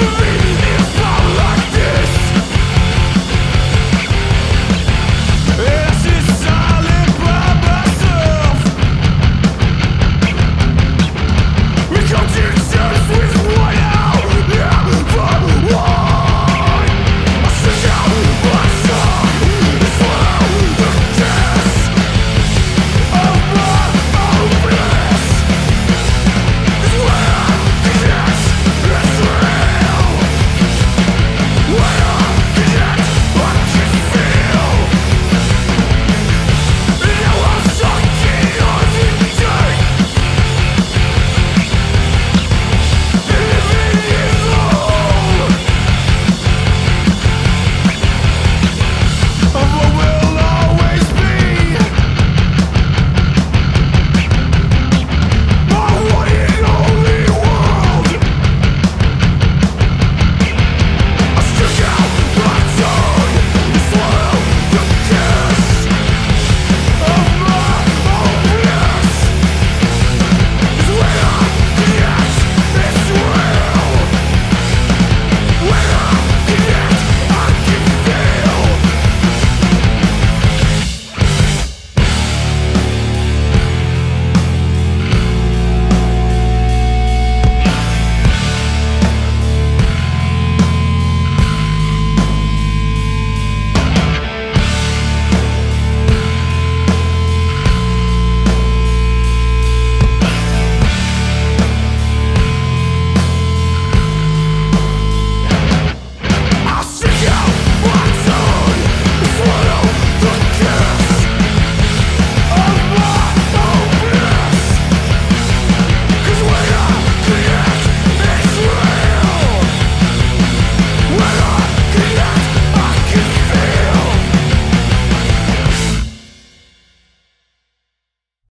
free.